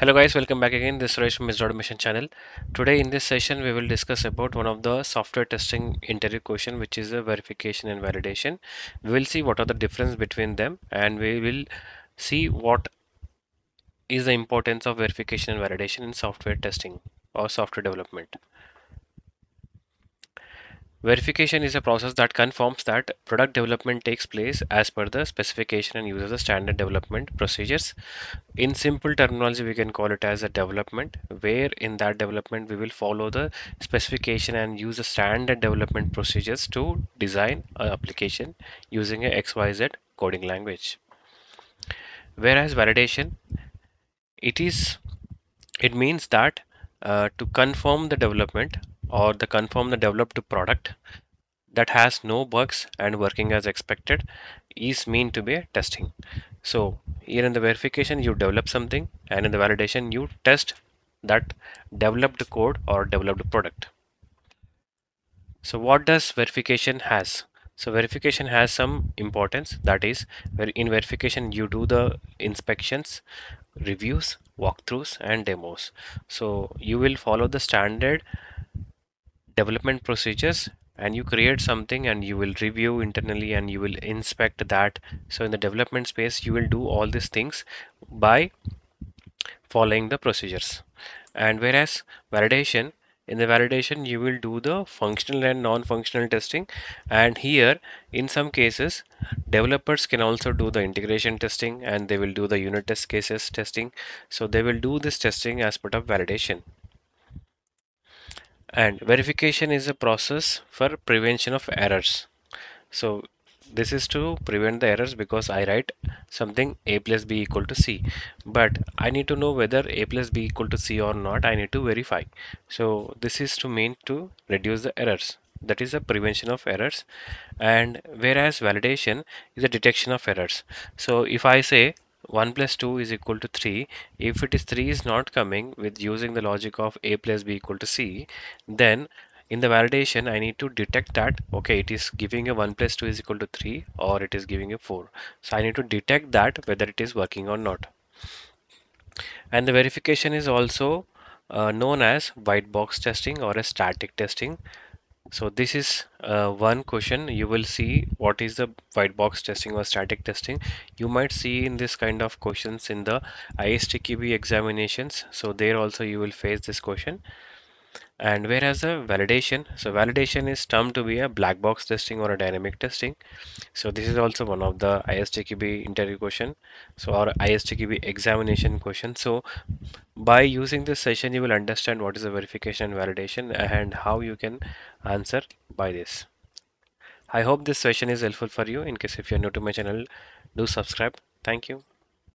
Hello guys, welcome back again. This is Suresh from. Automation channel. Today in this session, we will discuss about one of the software testing interview question, which is the verification and validation. We will see what are the difference between them and we will see what is the importance of verification and validation in software testing or software development. Verification is a process that confirms that product development takes place as per the specification and uses the standard development procedures. In simple terminology, we can call it as a development, where in that development we will follow the specification and use the standard development procedures to design an application using a XYZ coding language. Whereas validation, it is it means that uh, to confirm the development or the confirm the developed product that has no bugs and working as expected is mean to be a testing. So here in the verification you develop something and in the validation you test that developed code or developed product. So what does verification has? So verification has some importance that is where in verification you do the inspections, reviews, walkthroughs and demos. So you will follow the standard development procedures and you create something and you will review internally and you will inspect that. So in the development space you will do all these things by following the procedures. And whereas validation in the validation you will do the functional and non-functional testing. And here in some cases developers can also do the integration testing and they will do the unit test cases testing. So they will do this testing as part of validation and verification is a process for prevention of errors. So this is to prevent the errors because I write something a plus b equal to c. But I need to know whether a plus b equal to c or not. I need to verify. So this is to mean to reduce the errors. That is a prevention of errors. And whereas validation is a detection of errors. So if I say 1 plus 2 is equal to 3 if it is 3 is not coming with using the logic of a plus b equal to c then in the validation I need to detect that okay it is giving a 1 plus 2 is equal to 3 or it is giving a 4 so I need to detect that whether it is working or not. And the verification is also uh, known as white box testing or a static testing so this is uh, one question. You will see what is the white box testing or static testing. You might see in this kind of questions in the ISTQB examinations. So there also you will face this question and whereas a validation so validation is termed to be a black box testing or a dynamic testing. So this is also one of the ISTQB interview question. So our ISTQB examination question. So by using this session you will understand what is the verification and validation and how you can answer by this. I hope this session is helpful for you. In case if you're new to my channel do subscribe. Thank you